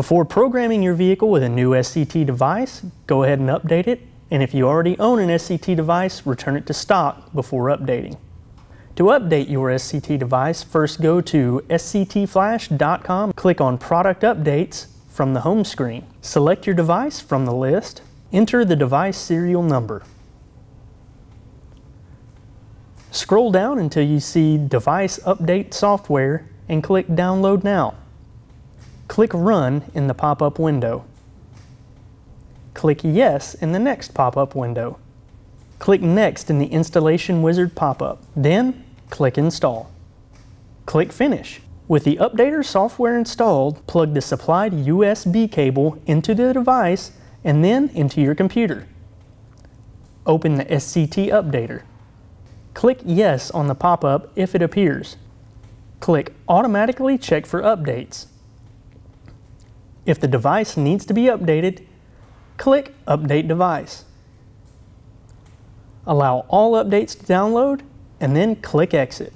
Before programming your vehicle with a new SCT device, go ahead and update it, and if you already own an SCT device, return it to stock before updating. To update your SCT device, first go to sctflash.com, click on Product Updates from the home screen. Select your device from the list, enter the device serial number. Scroll down until you see Device Update Software and click Download Now. Click Run in the pop-up window. Click Yes in the next pop-up window. Click Next in the Installation Wizard pop-up. Then, click Install. Click Finish. With the updater software installed, plug the supplied USB cable into the device and then into your computer. Open the SCT Updater. Click Yes on the pop-up if it appears. Click Automatically Check for Updates. If the device needs to be updated, click Update Device. Allow all updates to download and then click Exit.